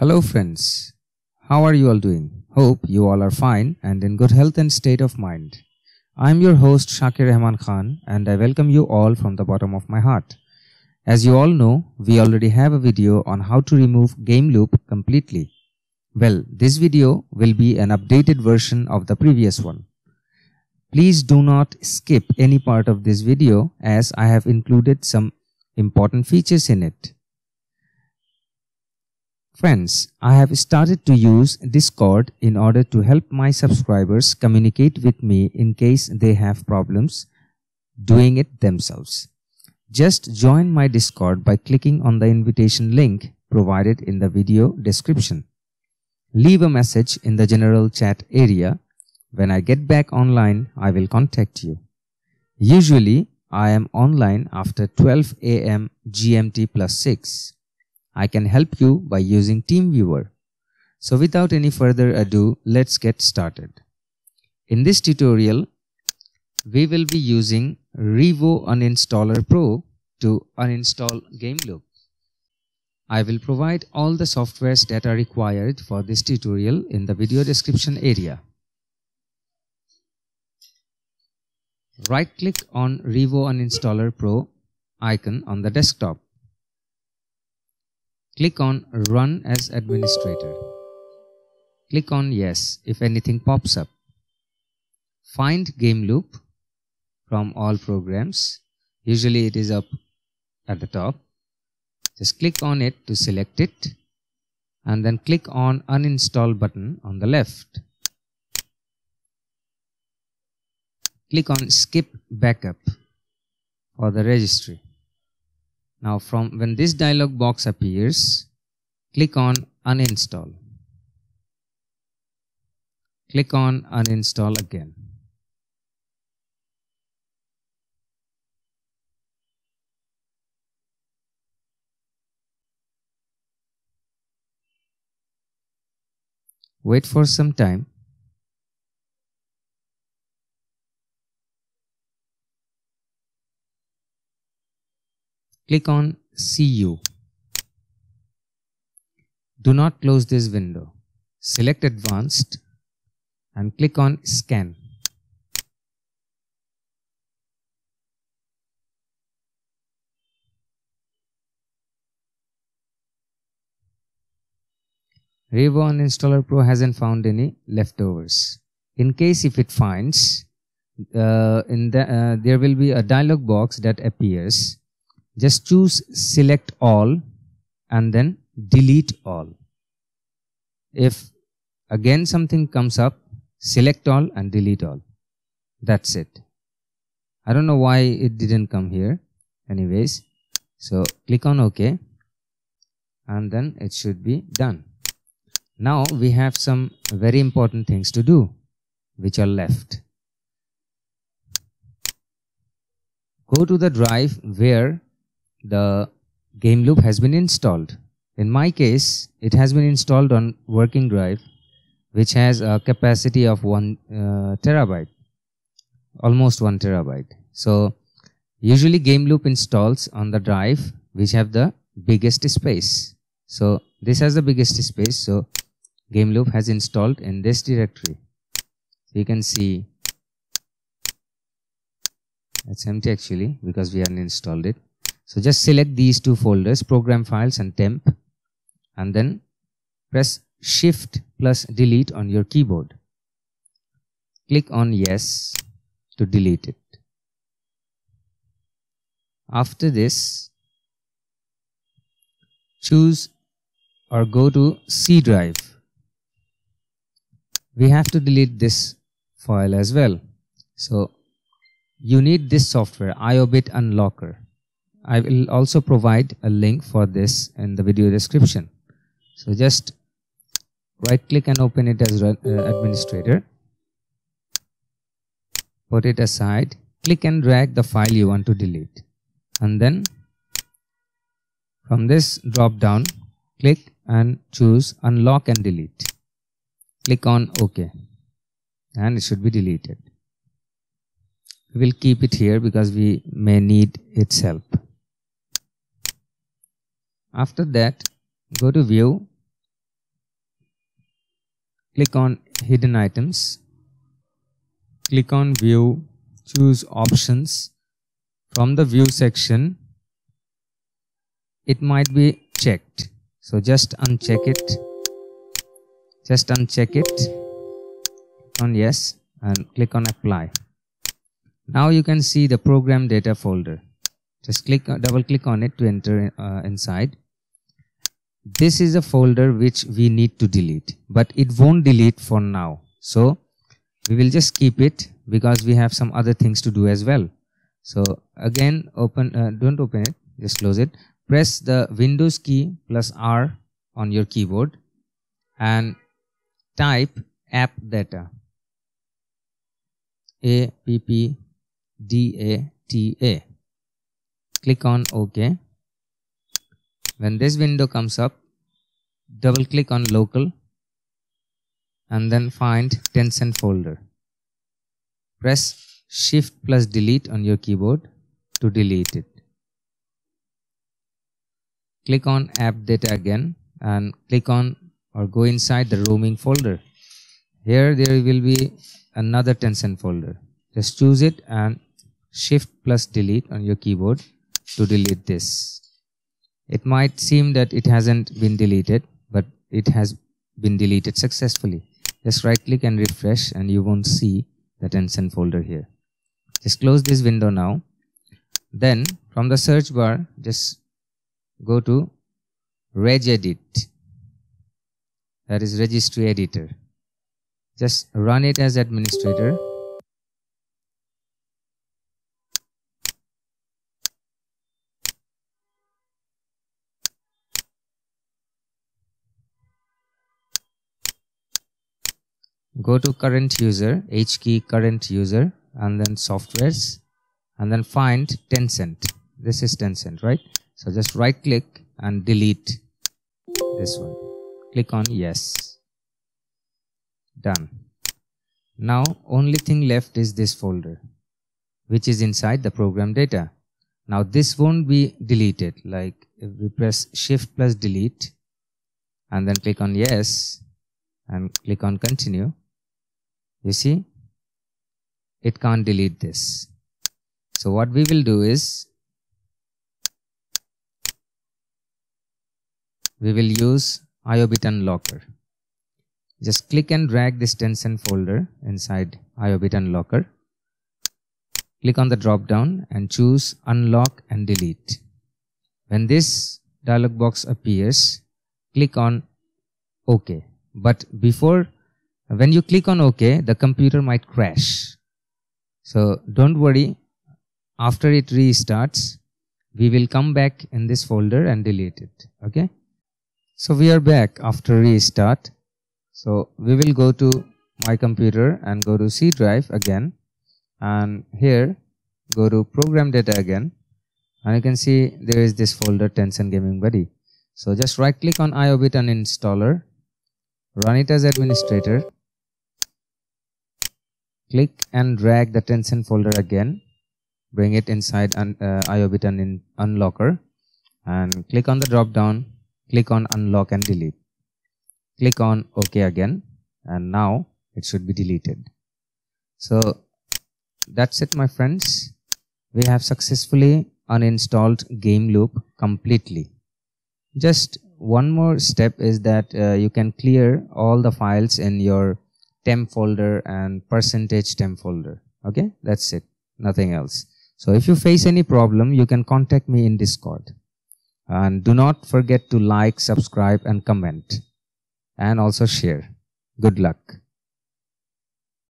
Hello friends, how are you all doing? Hope you all are fine and in good health and state of mind. I am your host Shaker Rahman Khan and I welcome you all from the bottom of my heart. As you all know, we already have a video on how to remove game loop completely. Well, this video will be an updated version of the previous one. Please do not skip any part of this video as I have included some important features in it. Friends, I have started to use Discord in order to help my subscribers communicate with me in case they have problems doing it themselves. Just join my Discord by clicking on the invitation link provided in the video description. Leave a message in the general chat area. When I get back online, I will contact you. Usually, I am online after 12 am GMT plus 6. I can help you by using TeamViewer. So without any further ado, let's get started. In this tutorial, we will be using Revo Uninstaller Pro to uninstall GameLoop. I will provide all the softwares that are required for this tutorial in the video description area. Right click on Revo Uninstaller Pro icon on the desktop. Click on Run as Administrator. Click on Yes if anything pops up. Find Game Loop from all programs. Usually it is up at the top. Just click on it to select it and then click on Uninstall button on the left. Click on Skip Backup for the registry. Now from when this dialog box appears, click on uninstall. Click on uninstall again. Wait for some time. Click on See You. Do not close this window. Select Advanced and click on Scan. Revo Uninstaller Pro hasn't found any leftovers. In case if it finds, uh, in the, uh, there will be a dialog box that appears just choose select all and then delete all. If again something comes up select all and delete all. That's it. I don't know why it didn't come here. Anyways so click on OK and then it should be done. Now we have some very important things to do which are left. Go to the drive where the game loop has been installed. In my case, it has been installed on working drive, which has a capacity of one uh, terabyte, almost one terabyte. So usually game loop installs on the drive, which have the biggest space. So this has the biggest space. So game loop has installed in this directory. So you can see it's empty actually because we haven't installed it. So just select these two folders, program files and temp, and then press shift plus delete on your keyboard. Click on yes to delete it. After this, choose or go to C drive. We have to delete this file as well. So you need this software, IOBit Unlocker. I will also provide a link for this in the video description. So just right click and open it as uh, administrator. Put it aside. Click and drag the file you want to delete. And then from this drop down, click and choose unlock and delete. Click on OK and it should be deleted. We will keep it here because we may need its help. After that, go to view. Click on hidden items. Click on view choose options. From the view section it might be checked. So just uncheck it. Just uncheck it. On yes and click on apply. Now you can see the program data folder. Just click double click on it to enter uh, inside this is a folder which we need to delete but it won't delete for now. So we will just keep it because we have some other things to do as well. So again open uh, don't open it just close it. Press the windows key plus r on your keyboard and type app data. A p p d a t a. Click on ok when this window comes up, double click on local and then find Tencent folder. Press shift plus delete on your keyboard to delete it. Click on app data again and click on or go inside the roaming folder. Here there will be another Tencent folder. Just choose it and shift plus delete on your keyboard to delete this. It might seem that it hasn't been deleted, but it has been deleted successfully. Just right click and refresh and you won't see the Tencent folder here. Just close this window now. Then from the search bar, just go to regedit. That is registry editor. Just run it as administrator go to current user h key current user and then softwares and then find Tencent. This is Tencent right? So just right click and delete this one. Click on yes. Done. Now only thing left is this folder which is inside the program data. Now this won't be deleted. Like if we press shift plus delete and then click on yes and click on continue you see, it can't delete this. So what we will do is, we will use IOBIT Unlocker. Just click and drag this Tencent folder inside IOBIT Unlocker. Click on the drop down and choose Unlock and Delete. When this dialog box appears, click on OK. But before when you click on OK, the computer might crash. So don't worry. After it restarts, we will come back in this folder and delete it. Okay. So we are back after restart. So we will go to my computer and go to C drive again. And here go to program data again. And you can see there is this folder Tencent Gaming Buddy. So just right click on IOBIT uninstaller, run it as administrator click and drag the Tencent folder again. Bring it inside un, uh, IOBIT in unlocker and click on the drop down. Click on unlock and delete. Click on OK again and now it should be deleted. So that's it my friends. We have successfully uninstalled game loop completely. Just one more step is that uh, you can clear all the files in your temp folder and percentage temp folder. Okay, that's it, nothing else. So if you face any problem, you can contact me in Discord. And do not forget to like, subscribe and comment and also share. Good luck.